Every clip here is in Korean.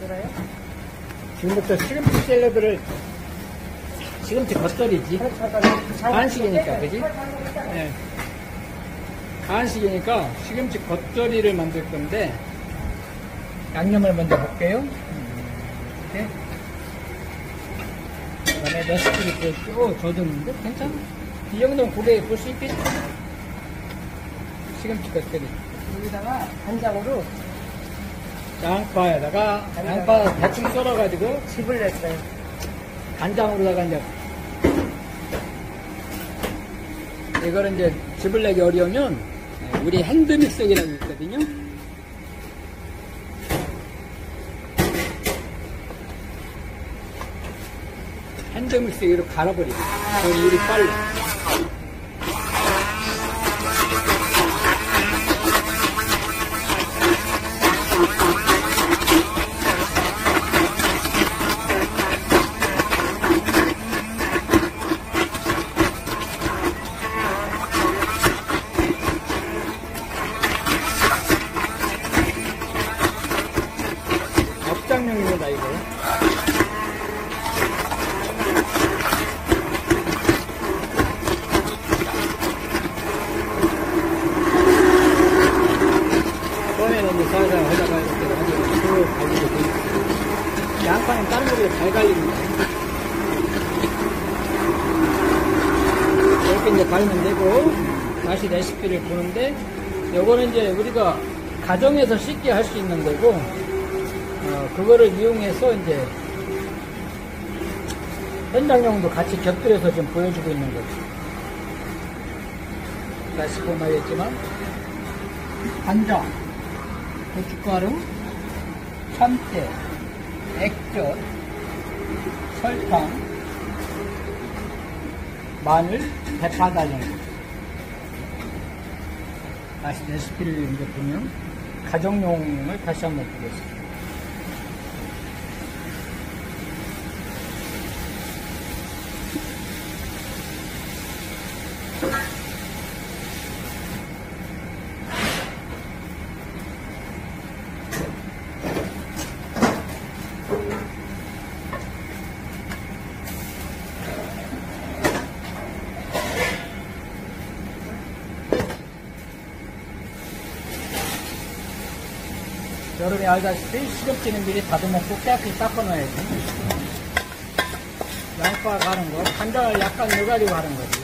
들어요? 지금부터 시금치 샐러드를 시금치 겉절이지. 간식이니까 그지? 네. 간식이니까 시금치 겉절이를 만들 건데 양념을 먼저 볼게요. 이렇게. 그다음에 레시피를 또 줘줬는데 괜찮아? 이 정도는 고객이 볼수 있겠지? 시금치 겉절이. 여기다가 간장으로 양파에다가 양파 대충 썰어가지고 즙을 냈어요. 간장으로다가 이제 이거를 이제 즙을 내기 어려우면 우리 핸드믹서기라고 있거든요. 핸드믹서기로 갈아버리고 일이 빨리. 잘 갈립니다. 이렇게 이제 갈면 되고 다시 레시피를 보는데 요거는 이제 우리가 가정에서 쉽게 할 수 있는 거고 어, 그거를 이용해서 이제 현장용도 같이 곁들여서 지금 보여주고 있는 거죠. 다시 보면 알겠지만 간장, 고춧가루, 참깨, 액젓, 설탕, 마늘, 대파 다진 거. 다시 레시피를 이제 보면 가정용을 다시 한번 보겠습니다. 여러분이 알다시피 시금치는 미리 다듬어놓고 깨끗이 닦아놔야지. 양파 가는 거, 간장을 약간 넣어가지고 하는 거지.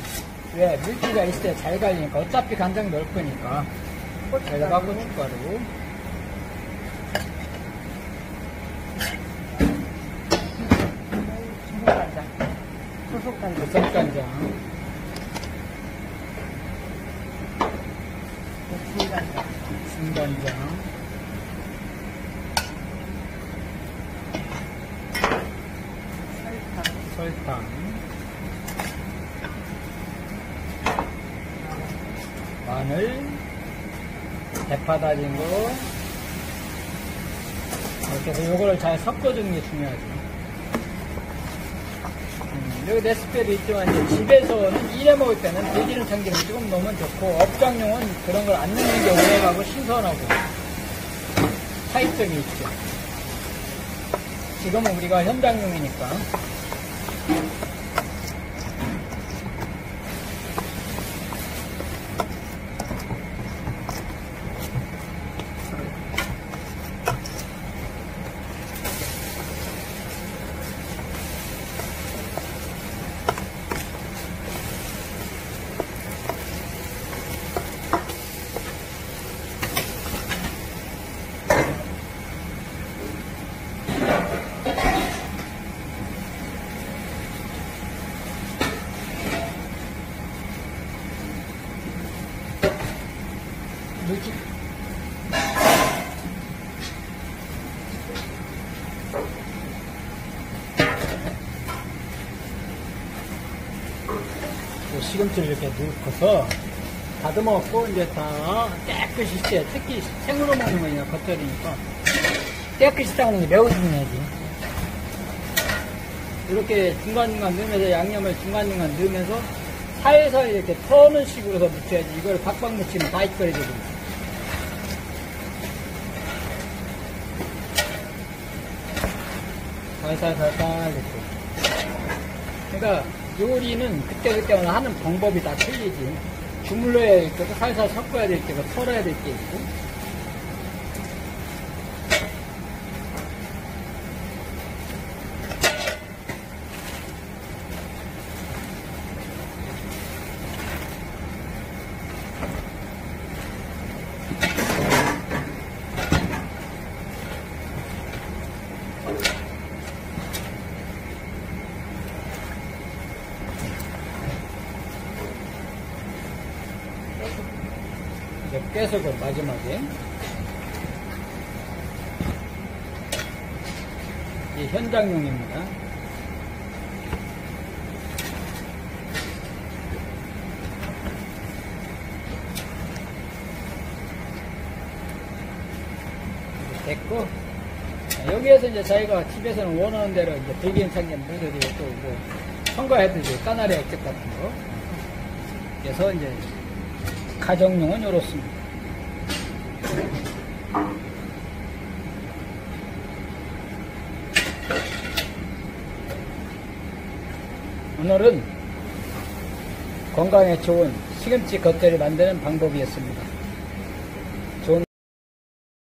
왜? 물기가 있어야 잘 갈리니까. 어차피 간장 넣을 거니까. 여기다가 고춧가루. 중간간장. 소속간장. 고속간장. 중간간장. 중간장. 설탕. 설탕. 마늘. 대파 다진 거. 이렇게 해서 요거를 잘 섞어주는 게 중요하죠. 음, 여기 레시피에도 있지만 이제 집에서는 일해 먹을 때는 돼지는 참기름 조금 넣으면 좋고 업장용은 그런 걸 안 넣는 게 오래가고 신선하고 차이점이 있죠. 지금은 우리가 현장용이니까 시금치를 이렇게 넣고서 다듬어갖고 이제 다 깨끗이 씻어야 특히 생으로 먹는 거니까 겉절이니까. 깨끗이 닦는 게 매우 중요하지. 이렇게 중간중간 넣으면서 양념을 중간중간 넣으면서 사이사이 이렇게 터는 식으로 해서 묻혀야지. 이걸 박박 묻히면 다 익거리거든요 살살살살 이렇게. 그러니까 요리는 그때그때마다 하는 방법이 다 틀리지. 주물러야 될 때도 살살 섞어야 될 때고 털어야 될 때 있고. 이제 깨소금 마지막에. 이 현장용입니다. 됐고 자, 여기에서 이제 저희가 집에서는 원하는 대로 이제 불기인 참기름 넣어드리고 또뭐 첨가해도 돼 까나리 액젓 같은 거 그래서 이제 가정용은 이렇습니다. 오늘은 건강에 좋은 시금치 겉절이 만드는 방법이었습니다.